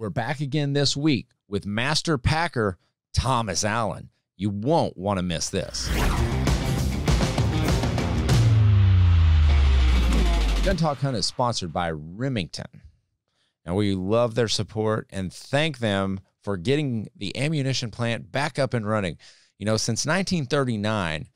We're back again this week with Master Packer Thomas Allen. You won't want to miss this. Gun Talk Hunt is sponsored by Remington. And we love their support and thank them for getting the ammunition plant back up and running. You know, since 1939,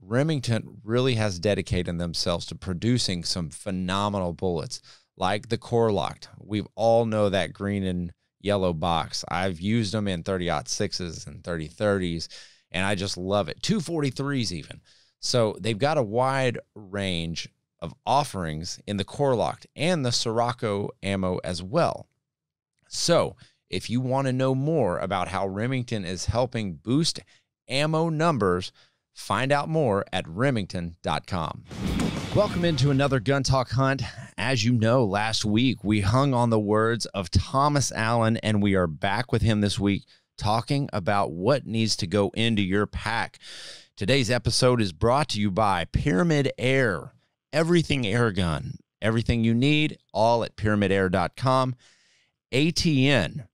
Remington really has dedicated themselves to producing some phenomenal bullets like the Core-Lokt. We all know that green and yellow box. I've used them in 30 6s and 30 30s, and I just love it. 243s even. So they've got a wide range of offerings in the Core-Lokt and the Scirocco ammo as well. So if you want to know more about how Remington is helping boost ammo numbers, find out more at remington.com. Welcome into another Gun Talk Hunt. As you know, last week we hung on the words of Thomas Allen, and we are back with him this week talking about what needs to go into your pack. Today's episode is brought to you by Pyramyd Air, everything air gun, everything you need, all at pyramydair.com. ATN,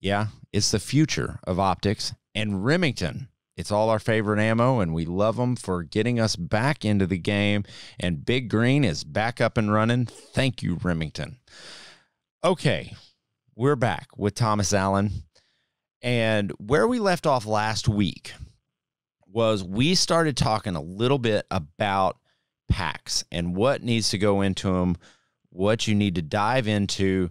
yeah, it's the future of optics. And Remington, it's all our favorite ammo, and we love them for getting us back into the game. And Big Green is back up and running. Thank you, Remington. Okay, we're back with Thomas Allen. And where we left off last week was we started talking a little bit about packs and what needs to go into them, what you need to dive into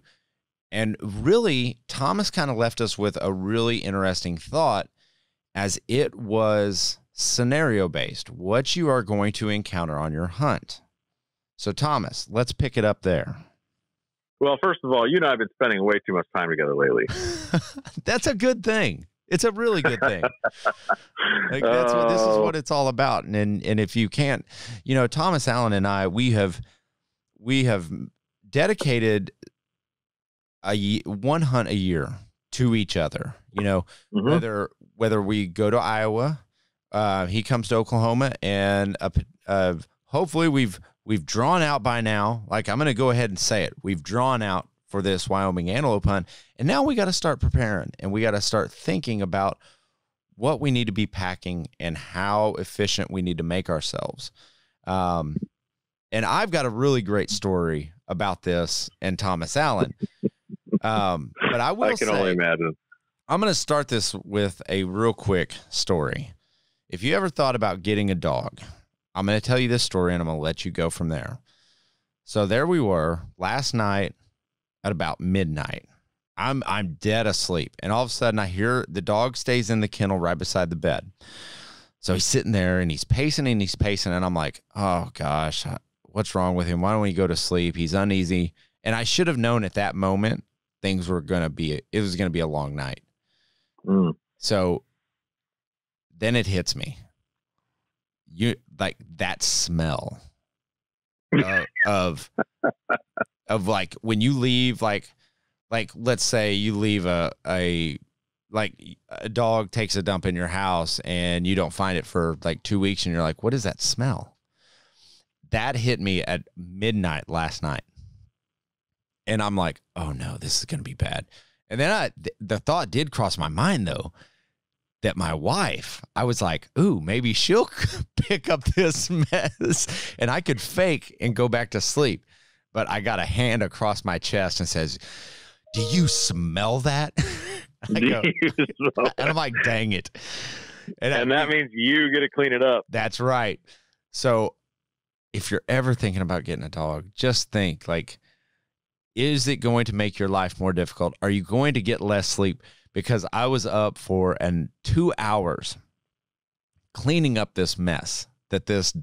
and really, Thomas kind of left us with a really interesting thought as it was scenario based, what you are going to encounter on your hunt. So, Thomas, let's pick it up there. Well, first of all, you and I have been spending way too much time together lately. that's a good thing. It's a really good thing. like that's what this is what it's all about. And, and and if you can't, you know, Thomas Allen and I, we have we have dedicated a one hunt a year to each other. You know, mm-hmm. whether whether we go to Iowa, uh, he comes to Oklahoma, and uh, uh, hopefully we've we've drawn out by now. Like I'm going to go ahead and say it, we've drawn out for this Wyoming antelope hunt, and now we got to start preparing, and we got to start thinking about what we need to be packing and how efficient we need to make ourselves. Um, and I've got a really great story about this and Thomas Allen. Um, but I will I can say, only imagine. I'm going to start this with a real quick story. If you ever thought about getting a dog, I'm going to tell you this story and I'm going to let you go from there. So there we were last night at about midnight. I'm I'm dead asleep, and all of a sudden I hear the dog stays in the kennel right beside the bed. So he's sitting there and he's pacing and he's pacing, and I'm like, oh gosh, what's wrong with him? Why don't we go to sleep? He's uneasy, and I should have known at that moment things were going to be, it was going to be a long night. Mm. So then it hits me. You like that smell uh, of, of like when you leave, like, like let's say you leave a, a, like a dog takes a dump in your house and you don't find it for like two weeks and you're like, what is that smell? That hit me at midnight last night and I'm like, oh no, this is going to be bad. And then I, th- the thought did cross my mind though that my wife, I was like, ooh, maybe she'll pick up this mess and I could fake and go back to sleep. But I got a hand across my chest and says, do you smell that? I go, and I'm like, dang it. And, and I, that means you get to clean it up. That's right. So if you're ever thinking about getting a dog, just think like, is it going to make your life more difficult? Are you going to get less sleep? Because I was up for and two hours cleaning up this mess that this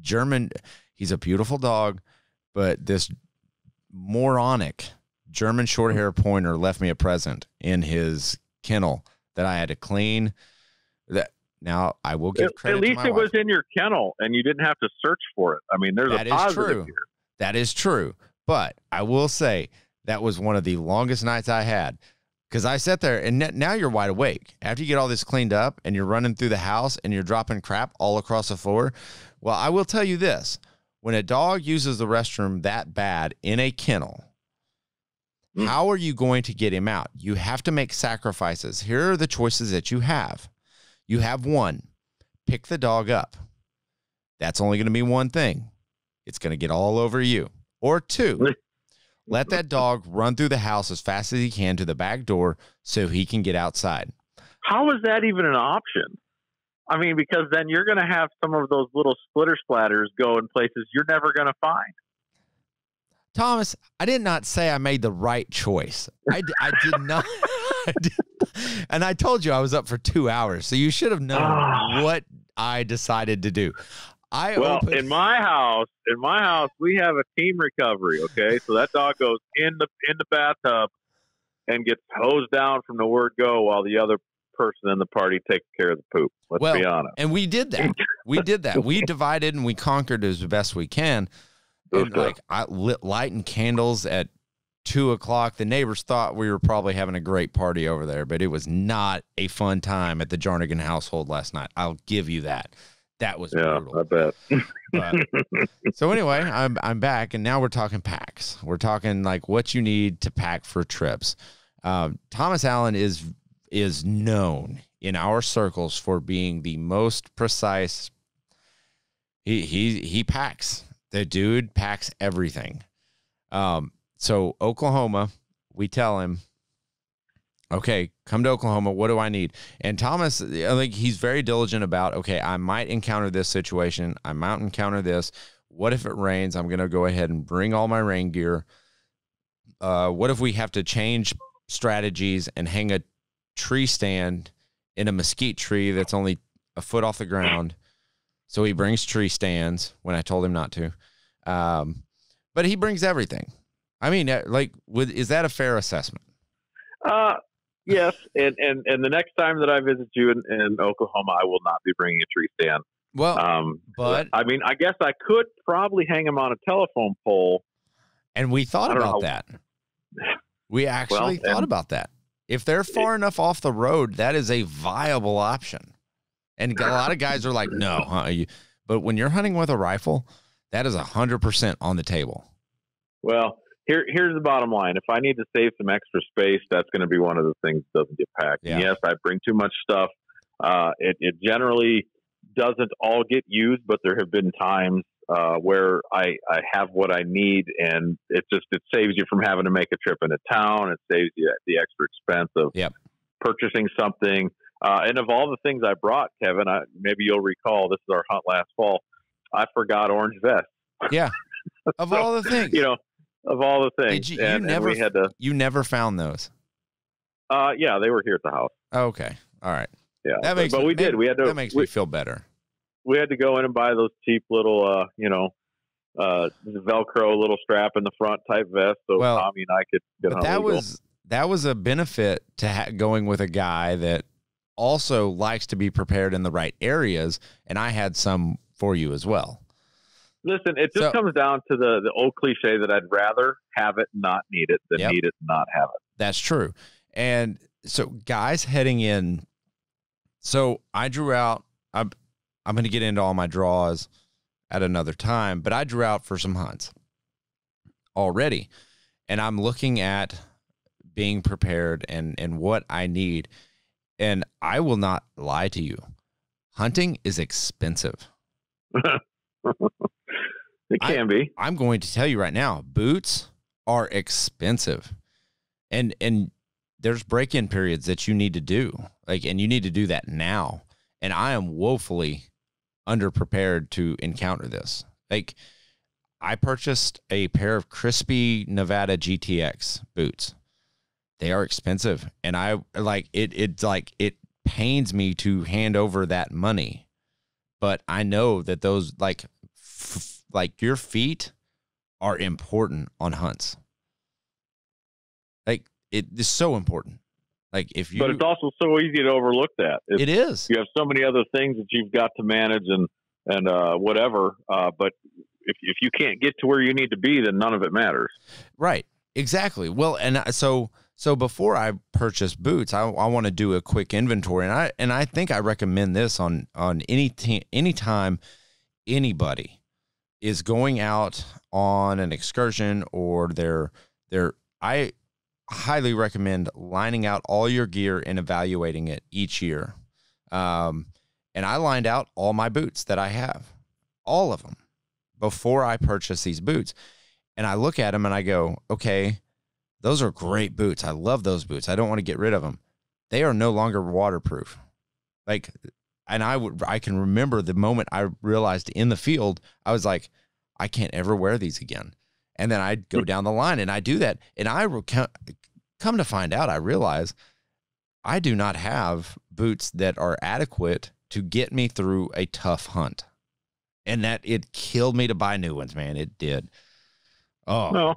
German, he's a beautiful dog, but this moronic German short hair pointer left me a present in his kennel that I had to clean. That now I will give credit. At least it wife. was in your kennel and you didn't have to search for it. I mean, there's that a positive true. here. That is true. But I will say that was one of the longest nights I had because I sat there and now you're wide awake. After you get all this cleaned up and you're running through the house and you're dropping crap all across the floor. Well, I will tell you this when a dog uses the restroom that bad in a kennel, Mm. How are you going to get him out? You have to make sacrifices. Here are the choices that you have. You have one, pick the dog up. That's only going to be one thing. It's going to get all over you. Or two, let that dog run through the house as fast as he can to the back door so he can get outside. How is that even an option? I mean, because then you're going to have some of those little splitter splatters go in places you're never going to find. Thomas, I did not say I made the right choice. I did not. I did- and I told you I was up for two hours, so you should have known Ah. what I decided to do. I Well, opened, in my house, in my house, we have a team recovery. Okay, so that dog goes in the in the bathtub and gets hosed down from the word go, while the other person in the party takes care of the poop. Let's Well, be honest. and we did that. We did that. We divided and we conquered as best we can. Oh, and stuff. like I lit lighting candles at two o'clock. The neighbors thought we were probably having a great party over there, but it was not a fun time at the Jarnagin household last night. I'll give you that. That was yeah, brutal. I bet. But- so anyway, I'm I'm back, and now we're talking packs. We're talking like what you need to pack for trips. Um, Thomas Allen is is known in our circles for being the most precise. He he he packs. The dude packs everything. Um, so Oklahoma, we tell him, okay, come to Oklahoma. What do I need? And Thomas, I think he's very diligent about, okay, I might encounter this situation. I might encounter this. What if it rains? I'm going to go ahead and bring all my rain gear. Uh, what if we have to change strategies and hang a tree stand in a mesquite tree that's only a foot off the ground? So he brings tree stands when I told him not to. Um, but he brings everything. I mean, uh, like, with, is that a fair assessment? Uh, yes, and, and and the next time that I visit you in, in Oklahoma, I will not be bringing a tree stand. Well, Um, but I mean, I guess I could probably hang them on a telephone pole. And we thought about know. that. We actually Well, thought about that. If they're far enough off the road, that is a viable option. And a lot of guys are like, no, huh? You- But when you're hunting with a rifle, that is 100% on the table. Well, here here's the bottom line. If I need to save some extra space, that's going to be one of the things that doesn't get packed. Yeah. yes, I bring too much stuff. Uh, it, it generally doesn't all get used, but there have been times uh, where I, I have what I need, and it just it saves you from having to make a trip into town. It saves you the extra expense of Yep. purchasing something. Uh, and of all the things I brought, Kevin, I, maybe you'll recall this is our hunt last fall. I forgot orange vest. Yeah, of So, all the things, You know, of all the things, Did you- you and, never- we had to. you never found those. Uh, yeah, they were here at the house. Okay. All right. Yeah, That but, makes but we did. We had to. That makes we, me feel better. we had to go in and buy those cheap little, uh, you know, uh, Velcro little strap in the front type vest, so Well, Tommy and I could get But that legal. was that was a benefit to ha- going with a guy that also likes to be prepared in the right areas, and I had some for you as well. Listen, it just So- comes down to the the old cliche that I'd rather have it not need it than Yep. need it not have it. That's true. And so guys heading in so I drew out I'm I'm going to get into all my draws at another time, but I drew out for some hunts already. And I'm looking at being prepared and and what I need. And I will not lie to you. Hunting is expensive. It I- can be. I'm going to tell you right now, boots are expensive. And and there's break-in periods that you need to do. Like and you need to do that now. And I am woefully underprepared to encounter this. Like I purchased a pair of Crispi Nevada GTX boots. They are expensive and I like it it's like it pains me to hand over that money. But I know that those like f- like your feet are important on hunts. Like it is so important. Like if you, but it's also so easy to overlook that. It is. you have so many other things that you've got to manage and and uh, whatever. Uh, but if if you can't get to where you need to be, then none of it matters. Right. Exactly. Well, and I- so so before I purchase boots, I, I want to do a quick inventory, and I and I think I recommend this on on any t- anytime anybody is going out on an excursion or they're they're I highly recommend lining out all your gear and evaluating it each year. Um, and I lined out all my boots that I have, all of them, before I purchase these boots. And I look at them and I go, okay, those are great boots. I love those boots. I don't want to get rid of them. They are no longer waterproof. Like, and I would, I can remember the moment I realized in the field, I was like, I can't ever wear these again. And then I'd go down the line and I do that. And I come to find out, I realize I do not have boots that are adequate to get me through a tough hunt. And that it killed me to buy new ones, man. It did. Oh. No,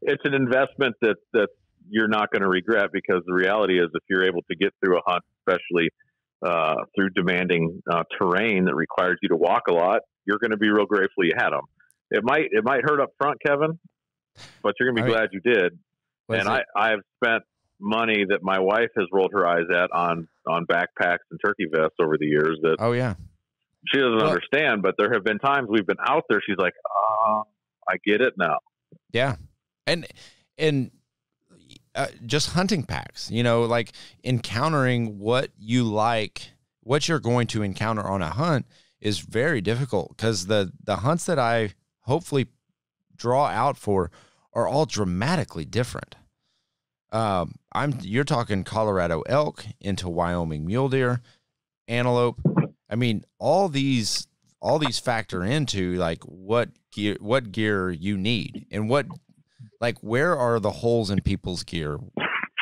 it's an investment that that you're not going to regret because the reality is if you're able to get through a hunt, especially uh, through demanding uh, terrain that requires you to walk a lot, you're going to be real grateful you had them. It might it might hurt up front, Kevin, but you're going to be glad you did. And I I have spent money that my wife has rolled her eyes at on on backpacks and turkey vests over the years that oh yeah. she doesn't well, understand but there have been times we've been out there she's like oh i get it now. Yeah. And and uh, just hunting packs you know like encountering what you like what you're going to encounter on a hunt is very difficult because the the hunts that i hopefully draw out for are all dramatically different um, I'm you're talking Colorado elk into Wyoming mule deer, antelope. I mean, all these all these factor into like what gear what gear you need and what like where are the holes in people's gear?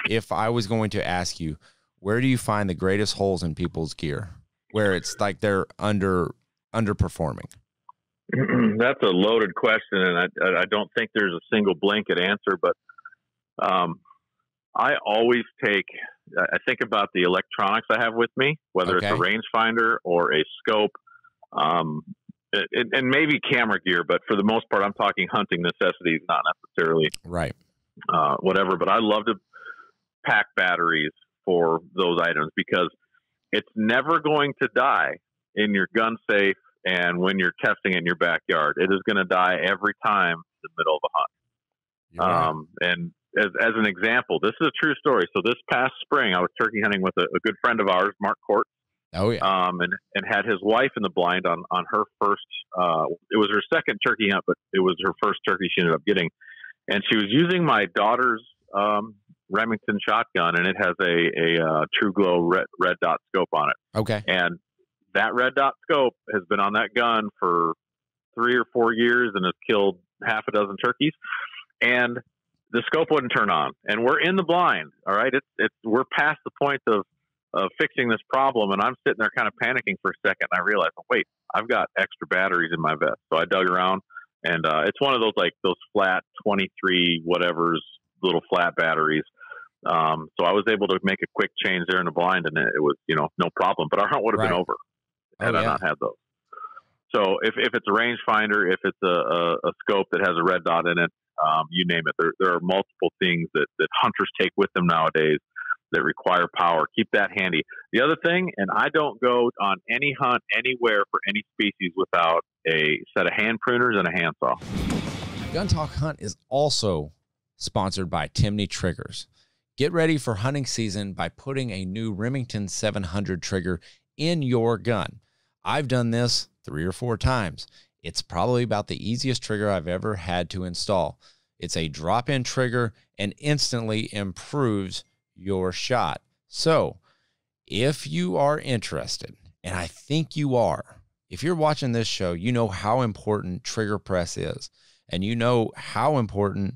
If I was going to ask you, where do you find the greatest holes in people's gear? Where it's like they're under underperforming. That's a loaded question, and I, I don't think there's a single blanket answer. But um, I always take, I think about the electronics I have with me, whether okay. it's a rangefinder or a scope, um, and, and, maybe camera gear, but for the most part, I'm talking hunting necessities, not necessarily right, uh, whatever. But I love to pack batteries for those items because it's never going to die in your gun safe and when you're testing in your backyard. It is going to die every time in the middle of a hunt. Right. Um, and as, as an example, this is a true story. So this past spring, I was turkey hunting with a, a good friend of ours, Mark Court. Oh yeah. Um, and and had his wife in the blind on on her first. Uh, it was her second turkey hunt, but it was her first turkey she ended up getting. And she was using my daughter's um, Remington shotgun, and it has a a uh, TruGlo red red dot scope on it. Okay. And that red dot scope has been on that gun for three or four years and has killed half a dozen turkeys. And the scope wouldn't turn on, and we're in the blind. All right, it's it's we're past the point of of fixing this problem, and I'm sitting there kind of panicking for a second. And I realize, wait, I've got extra batteries in my vest, so I dug around, and uh, it's one of those like those flat 23 whatever's little flat batteries. Um, so I was able to make a quick change there in the blind, and it was you know no problem. But our hunt would have right. been over had oh, yeah. I not had those. So if, if it's a rangefinder, if it's a, a, a, scope that has a red dot in it, um, you name it. There, there are multiple things that, that hunters take with them nowadays that require power. Keep that handy. The other thing, and I don't go on any hunt anywhere for any species without a set of hand pruners and a handsaw. Gun Talk Hunt is also sponsored by Timney Triggers. Get ready for hunting season by putting a new Remington 700 trigger in your gun. I've done this three or four times. It's probably about the easiest trigger I've ever had to install. It's a drop in trigger and instantly improves your shot. So, if you are interested, and I think you are, if you're watching this show, you know how important trigger press is, and you know how important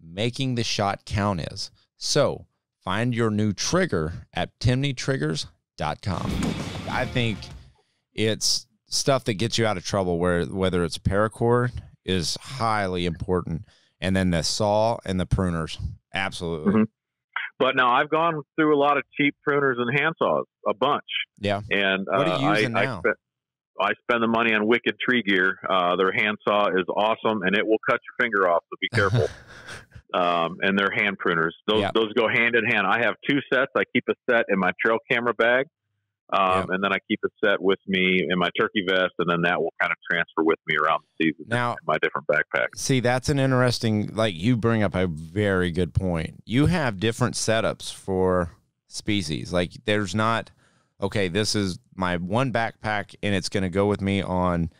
making the shot count is. So, find your new trigger at timneytriggers.com. I think it's stuff that gets you out of trouble, where whether it's paracord is highly important, and then the saw and the pruners, absolutely. Mm-hmm. But now I've gone through a lot of cheap pruners and handsaws, a bunch. Yeah. And what are you uh, using I, now? I spent, I spend the money on Wicked Tree Gear. Uh, their handsaw is awesome, and it will cut your finger off. So be careful. um, and their hand pruners. Those those go hand in hand. I have two sets. I keep a set in my trail camera bag, Um, And then I keep a set with me in my turkey vest, and then that will kind of transfer with me around the season now in my different backpacks. See, that's an interesting. Like you bring up a very good point. You have different setups for species. Like there's not okay. This is my one backpack, and it's going to go with me on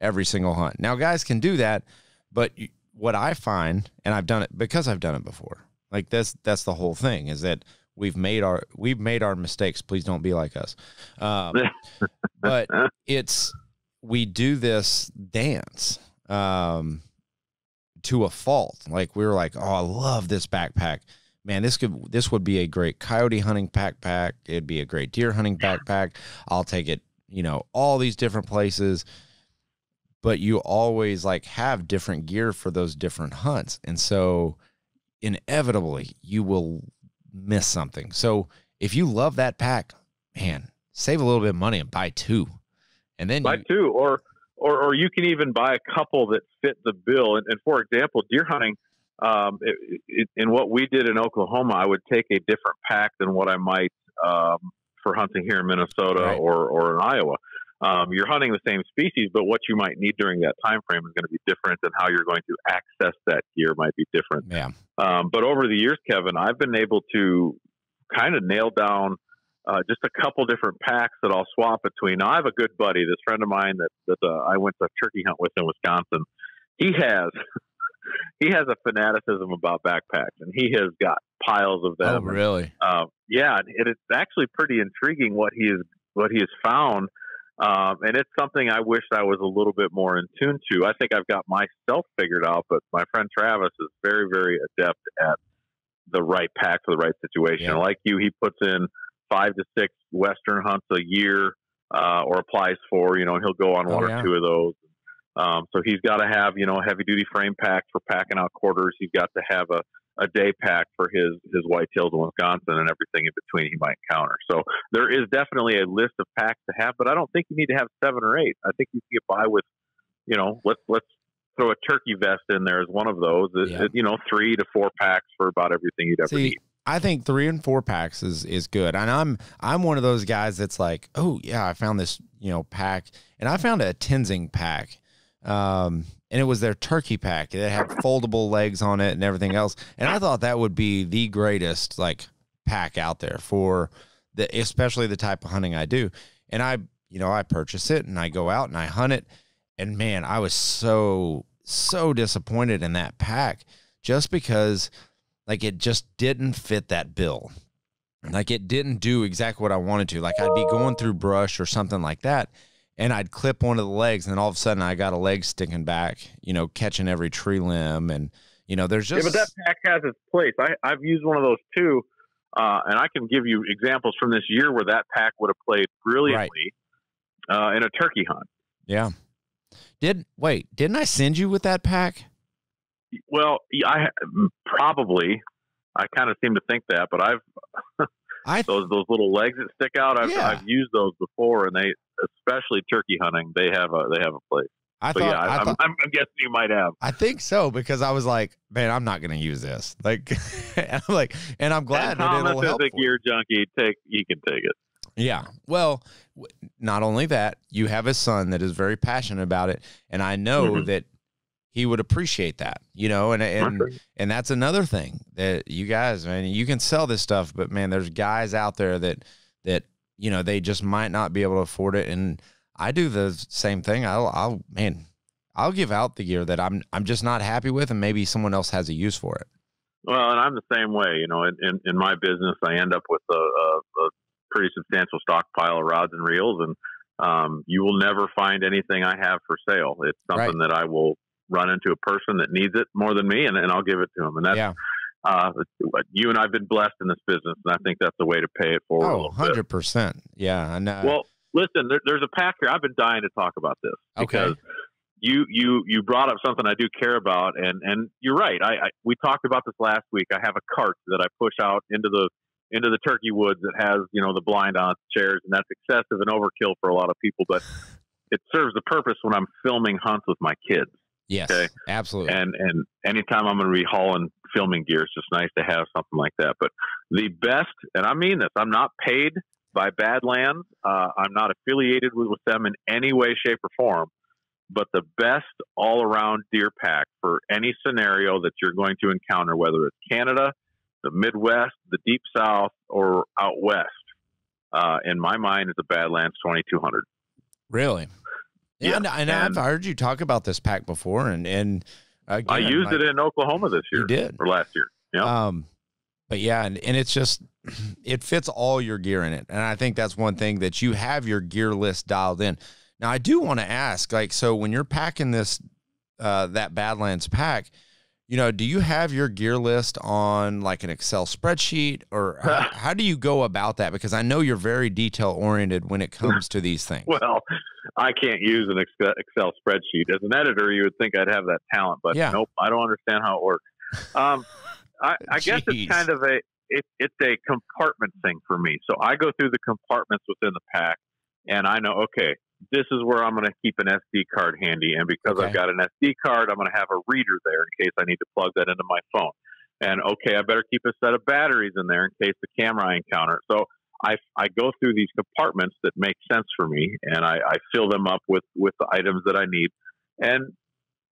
every single hunt. Now, guys can do that, but what I find, and I've done it because I've done it before. Like this, that's the whole thing. Is that we've made our we've made our mistakes. Please don't be like us. Um, but it's we do this dance um, to a fault. Like we were like, oh, I love this backpack. Man, this could this would be a great coyote hunting backpack. It'd be a great deer hunting backpack. I'll take it, you know, all these different places. But you always like have different gear for those different hunts. And so inevitably you will miss something. So if you love that pack, man, save a little bit of money and buy two. And then buy you, two, or, or or you can even buy a couple that fit the bill. And, and for example, deer hunting, um, it, it, in what we did in Oklahoma, I would take a different pack than what I might um, for hunting here in Minnesota Right. or or in Iowa. Um, you're hunting the same species, but what you might need during that time frame is going to be different, and how you're going to access that gear might be different. yeah, Um, but over the years, Kevin, I've been able to kind of nail down uh, just a couple different packs that I'll swap between. Now, I have a good buddy, this friend of mine that that uh, I went to turkey hunt with in Wisconsin. He has he has a fanaticism about backpacks, and he has got piles of them. oh really? Uh, yeah, it, it's actually pretty intriguing what he is what he has found, um, and it's something I wish I was a little bit more in tune to. I think I've got myself figured out, but my friend Travis is very very adept at the right pack for the right situation. Yeah. Like you, he puts in five to six Western hunts a year, uh, or applies for you know, and he'll go on Oh, one yeah. or two of those. Um, so he's got to have you know heavy duty frame packs for packing out quarters. He's got to have a a day pack for his his whitetails in Wisconsin and everything in between he might encounter. So there is definitely a list of packs to have, but I don't think you need to have seven or eight. I think you can get by with, you know, let's let's throw a turkey vest in there as one of those. It- Yeah. you know, three to four packs for about everything you'd ever See, need. I think three and four packs is is good, and I'm I'm one of those guys that's like, oh yeah, I found this you know pack, and I found a Tenzing pack, um, and it was their turkey pack. It had foldable legs on it and everything else, and I thought that would be the greatest like pack out there for the especially the type of hunting I do, and I you know I purchase it and I go out and I hunt it, and man, I was so so disappointed in that pack just because like it just didn't fit that bill. Like it didn't do exactly what I wanted to. Like I'd be going through brush or something like that, and I'd clip one of the legs, and then all of a sudden I got a leg sticking back, you know, catching every tree limb, and you know, there's Yeah, just but that pack has its place. I, I've used one of those too, uh, and I can give you examples from this year where that pack would have played brilliantly uh, in a turkey hunt. yeah. Did wait? Didn't I send you with that pack? Well, I probably. I kind of seem to think that, but I've I those those little legs that stick out. I've, Yeah. I've used those before, and they, especially turkey hunting, they have a they have a place. I So thought yeah, I, I I'm, thought I'm, I'm guessing you might have. I think so because I was like, man, I'm not going to use this. Like, and I'm like, and I'm glad and that it'll is help. a for you. gear junkie. Take he can take it. Yeah. Well, w- not only that, you have a son that is very passionate about it, and I know Mhm. that he would appreciate that. You know, and and and that's another thing that you guys, man, you can sell this stuff, but man, there's guys out there that that you know they just might not be able to afford it, and I do the same thing. I'll, I'll man, I'll give out the gear that I'm I'm just not happy with, and maybe someone else has a use for it. Well, and I'm the same way. You know, in, in, in my business, I end up with a, a, a pretty substantial stockpile of rods and reels, and um, you will never find anything I have for sale. It's something that I will run into a person that needs it more than me, and, and I'll give it to them. And that's Yeah. Uh, you and I've been blessed in this business, and I think that's the way to pay it forward. Oh, 100 percent. Yeah, I know. Well, listen, there, there's a pack here. I've been dying to talk about this Okay. because you you you brought up something I do care about, and and you're right. I, I we talked about this last week. I have a cart that I push out into the into the turkey woods that has you know the blind on chairs, and that's excessive and overkill for a lot of people, but it serves the purpose when I'm filming hunts with my kids. Yes, okay. absolutely. And and anytime I'm going to be hauling filming gear, it's just nice to have something like that. But the best, and I mean this, I'm not paid by Badlands. Uh, I'm not affiliated with, with them in any way, shape, or form, but the best all around deer pack for any scenario that you're going to encounter, whether it's Canada, the Midwest, the Deep South, or out west. Uh, in my mind, is the Badlands 2200. Really? Yeah, and, and I've heard you talk about this pack before, and and again, I used like- it in Oklahoma this year You did. or last year. Yeah. Um, but yeah, and, and it's just it fits all your gear in it, and I think that's one thing that you have your gear list dialed in. Now, I do want to ask, like, so when you're packing this, uh, that Badlands pack, you know, do you have your gear list on like an Excel spreadsheet, or how, how do you go about that? Because I know you're very detail oriented when it comes to these things. Well, I can't use an Excel Excel spreadsheet. As an editor, you would think I'd have that talent, but Yeah. nope, I don't understand how it works. Um, I, I guess it's kind of a it, it's a compartment thing for me. So I go through the compartments within the pack, and I know okay, this is where I'm going to keep an SD card handy, and because Okay. I've got an SD card, I'm going to have a reader there in case I need to plug that into my phone. And okay, I better keep a set of batteries in there in case the camera I encounter. So I, I go through these compartments that make sense for me and I, I fill them up with, with the items that I need. And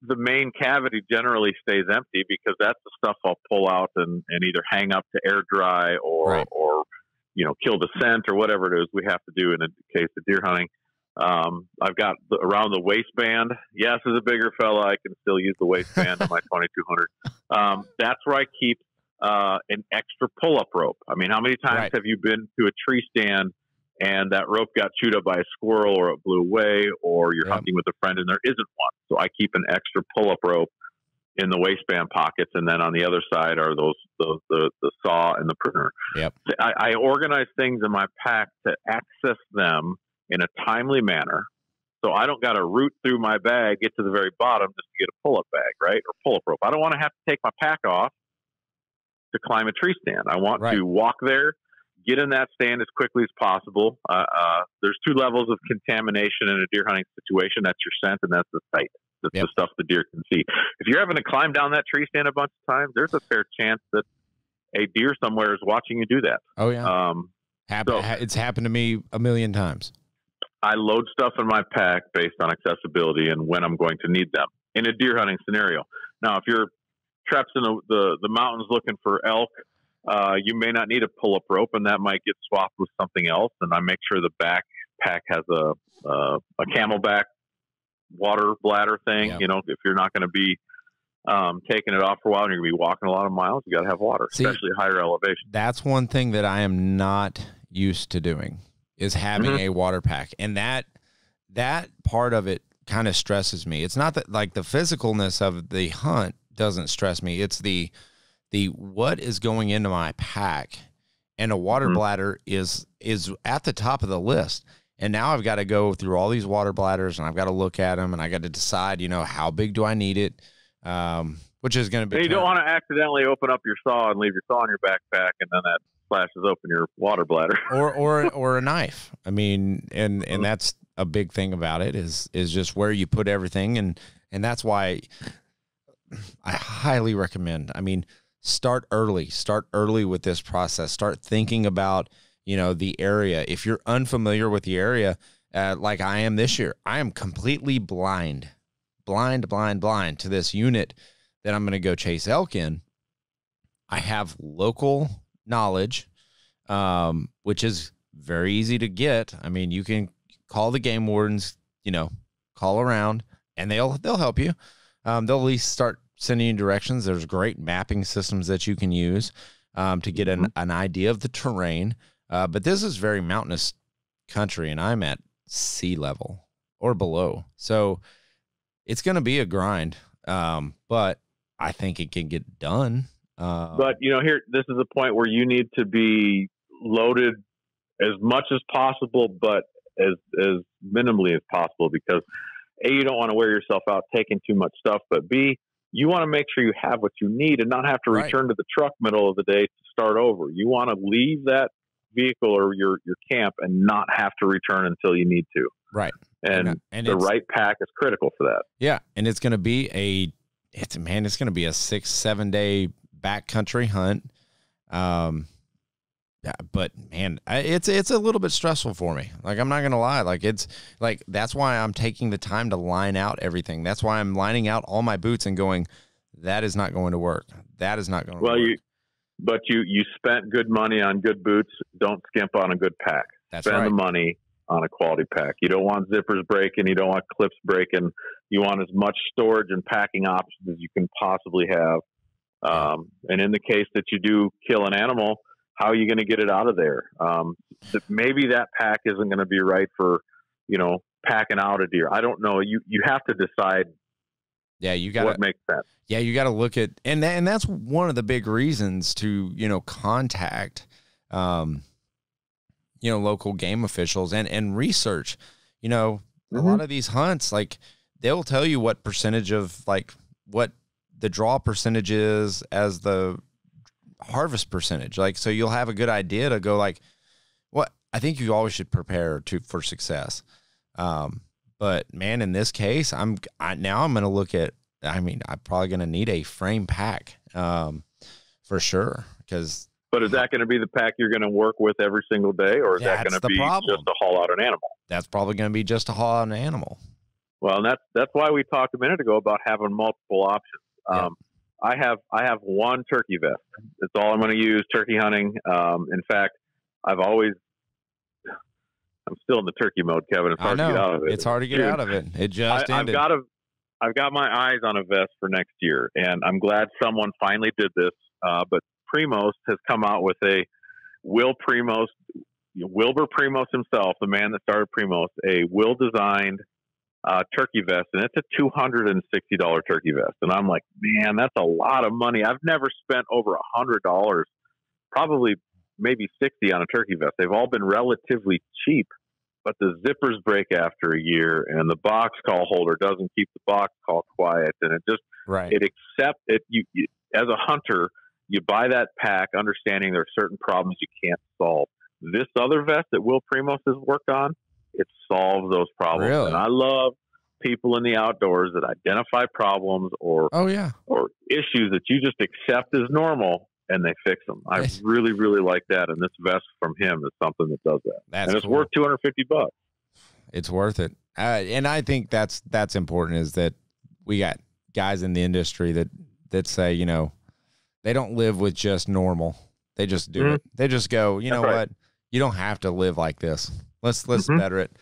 the main cavity generally stays empty because that's the stuff I'll pull out and, and either hang up to air dry or, Right. or, you know, kill the scent or whatever it is we have to do in a case of deer hunting. Um, I've got the, around the waistband. Yes, as a bigger fella, I can still use the waistband on my 2200. Um, that's where I keep uh, an extra pull-up rope. I mean, how many times Right. have you been to a tree stand and that rope got chewed up by a squirrel or it blew away, or you're Yep. hunting with a friend and there isn't one? So I keep an extra pull-up rope in the waistband pockets, and then on the other side are those, those the, the saw and the pruner. Yep. I, I organize things in my pack to access them in a timely manner. So I don't got to root through my bag, get to the very bottom just to get a pull-up bag, right, or pull-up rope. I don't want to have to take my pack off to climb a tree stand. I want Right. to walk there, get in that stand as quickly as possible. Uh, uh, there's two levels of contamination in a deer hunting situation. That's your scent, and that's the sight. That's Yep. the stuff the deer can see. If you're having to climb down that tree stand a bunch of times, there's a fair chance that a deer somewhere is watching you do that. Oh yeah, Um, Happen, so- ha- it's happened to me a million times. I load stuff in my pack based on accessibility and when I'm going to need them in a deer hunting scenario. Now, if you're trapped in the, the, the mountains looking for elk, uh, you may not need a pull up rope, and that might get swapped with something else. And I make sure the backpack has a uh, a CamelBak water bladder thing. Yeah. You know, if you're not going to be um, taking it off for a while and you're going to be walking a lot of miles, you got to have water, See- especially higher elevation. That's one thing that I am not used to doing is having Mhm. a water pack, and that that part of it kind of stresses me. It's not that like the physicalness of the hunt doesn't stress me. It's the the what is going into my pack, and a water Mhm. bladder is is at the top of the list. And now I've got to go through all these water bladders, and I've got to look at them, and I got to decide, you know, how big do I need it, um, which is going to be. And you don't want to accidentally open up your saw and leave your saw in your backpack, and then that splashes open your water bladder. or or or a knife. I mean, and Mm-hmm. and that's a big thing about it is is just where you put everything, and and that's why I highly recommend. I mean, start early. Start early with this process. Start thinking about you know the area. If you're unfamiliar with the area, uh, like I am this year, I am completely blind, blind, blind, blind to this unit that I'm going to go chase elk in. I have local knowledge um, which is very easy to get. I mean, you can call the game wardens, you know, call around, and they'll they'll help you. Um, they'll at least start sending you directions. There's great mapping systems that you can use um, to get an, an idea of the terrain. Uh, but this is very mountainous country, and I'm at sea level or below, so it's going to be a grind. Um, but I think it can get done. Uh, But you know, here this is a point where you need to be loaded as much as possible, but as as minimally as possible because a you don't want to wear yourself out taking too much stuff, but b you want to make sure you have what you need and not have to Right. return to the truck middle of the day to start over. You want to leave that vehicle or your your camp and not have to return until you need to. right, And and the right pack is critical for that. Yeah, and it's going to be a it's man, it's going to be a 6 7 day backcountry hunt. Um Yeah, but man, it's it's a little bit stressful for me. Like I'm not gonna lie. Like it's like that's why I'm taking the time to line out everything. That's why I'm lining out all my boots and going. That is not going to work. That is not going. Well, to work. you, but you you spent good money on good boots. Don't skimp on a good pack. That's Spend right. the money on a quality pack. You don't want zippers breaking. You don't want clips breaking. You want as much storage and packing options as you can possibly have. Um, and in the case that you do kill an animal, how are you going to get it out of there? Um, maybe that pack isn't going to be right for, you know, packing out a deer. I don't know. You you have to decide Yeah, you got what makes sense. Yeah, you got to look at and and that's one of the big reasons to you know contact, um, you know, local game officials and and research. You know, a Mhm. lot of these hunts, like they'll tell you what percentage of like what the draw percentage is as the harvest percentage. Like, so you'll have a good idea to go like, what I think you always should prepare to for success. Um, but man, in this case, I'm I, now I'm going to look at. I mean, I'm probably going to need a frame pack, um, for sure, because But is that going to be the pack you're going to work with every single day, or is that going to be problem. just to haul out an animal? that's probably going to be just to haul out an animal. Well, and that's that's why we talked a minute ago about having multiple options. Yeah. I have I have one turkey vest. It's all I'm going to use turkey hunting. Um, in fact, I've always I'm still in the turkey mode, Kevin. It's hard to get out of it. it's hard to get Dude, out of it. It just I, I've got a I've got my eyes on a vest for next year, and I'm glad someone finally did this. Uh, but Primos has come out with a Will Primos, Wilbur Primos himself, the man that started Primos, a Will designed uh, turkey vest, and it's a two hundred and sixty dollar turkey vest. And I'm like, man, that's a lot of money. I've never spent over a hundred dollars, probably maybe sixty on a turkey vest. They've all been relatively cheap but the zippers break after a year and the box call holder doesn't keep the box call quiet and it just right. it accept it you, you as a hunter you buy that pack understanding there are certain problems you can't solve this other vest that will primos has worked on it solves those problems Really? and i love people in the outdoors that identify problems or oh yeah. or issues that you just accept as normal and they fix them i really really like that and this vest from him is something that does that That's and it's cool. worth 250 bucks it's worth it. Uh, and I think that's that's important is that we got guys in the industry that that say, you know, they don't live with just normal. They just do Mhm. it. They just go, you know right. what? You don't have to live like this. Let's let's Mhm. better it.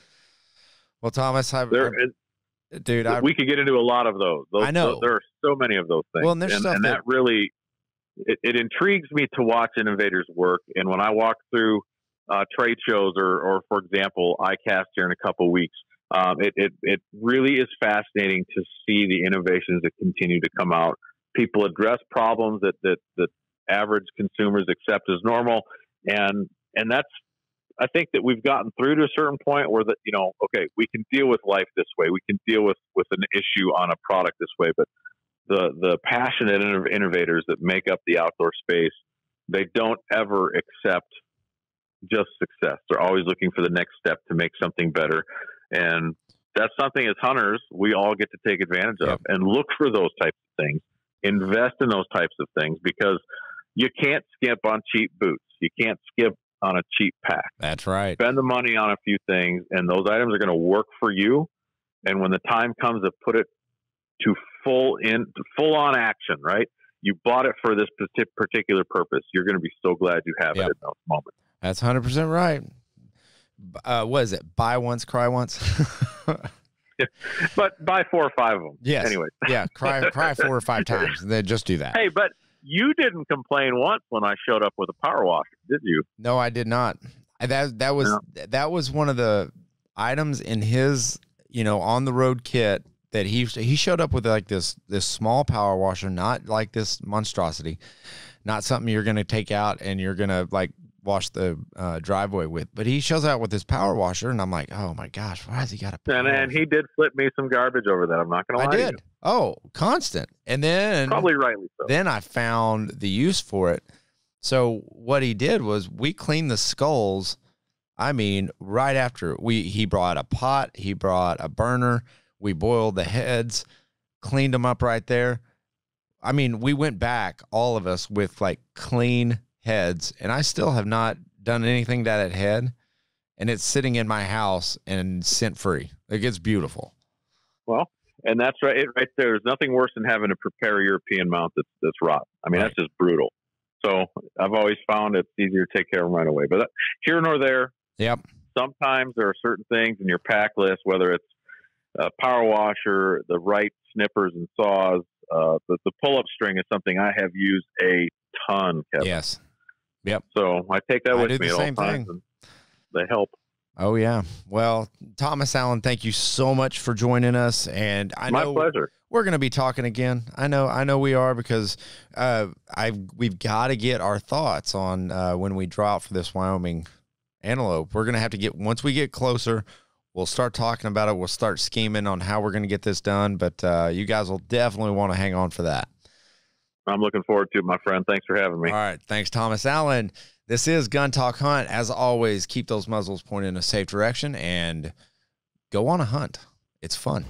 Well, Thomas, I, there, I- dude, I we could get into a lot of those. those I know. those- there are so many of those things. Well, and there's stuff and that- that really it, it intrigues me to watch innovators work. And when I walk through uh, trade shows, or, or for example, ICAST here in a couple weeks, um, it, it it really is fascinating to see the innovations that continue to come out. People address problems that that that average consumers accept as normal, and and that's I think that we've gotten through to a certain point where that you know, okay, we can deal with life this way. We can deal with with an issue on a product this way. But the the passionate innovators that make up the outdoor space, they don't ever accept just success. They're always looking for the next step to make something better, and that's something as hunters we all get to take advantage of and look for those types of things. Invest in those types of things because you can't skimp on cheap boots. You can't skip on a cheap pack that's right. spend the money on a few things, and those items are going to work for you. And when the time comes to put it to full in to full on action, right? You bought it for this particular purpose. You're going to be so glad you have Yep. it in those moments. That's hundred percent right. Uh, what is it? Buy once, cry once. But buy four or five of them. Yes. Anyway, yeah, cry cry four or five times. and Then just do that. hey, but you didn't complain once when I showed up with a power washer, did you? No, I did not. That that was that was one of the items in his you know on the road kit that he he showed up with like this this small power washer, not like this monstrosity, not something you're gonna take out and you're gonna like wash the uh, driveway with. But he shows out with his power washer, and I'm like, oh my gosh, why has he got a power And and he did flip me some garbage over that. I'm not going to lie I to you. did. Oh, constant. And then Probably rightly so. then I found the use for it. So what he did was we cleaned the skulls. I mean, right after we he brought a pot, he brought a burner, we boiled the heads, cleaned them up right there. I mean, we went back all of us with like clean heads, and I still have not done anything to that head, and it's sitting in my house and scent free. It gets beautiful. Well, and that's right, it, right there. There's nothing worse than having to prepare a European mount that's, that's rot. I mean, Right. that's just brutal. So I've always found it's easier to take care of them right away. But that, here nor there, Yep. sometimes there are certain things in your pack list, whether it's a power washer, the right snippers and saws, uh, the, the pull up string is something I have used a ton, Kevin. Yes. So I take that with me the same thing. help. Oh yeah. Well, Thomas Allen, thank you so much for joining us. And I My know pleasure. we're going to be talking again. I know, I know we are because uh, I we've got to get our thoughts on uh, when we drop for this Wyoming antelope. We're going to have to get once we get closer. We'll start talking about it. We'll start scheming on how we're going to get this done. But uh, you guys will definitely want to hang on for that. I'm looking forward to it, my friend. Thanks for having me. All right. Thanks, Thomas Allen. This is Gun Talk Hunt. As always, keep those muzzles pointed in a safe direction and go on a hunt. It's fun.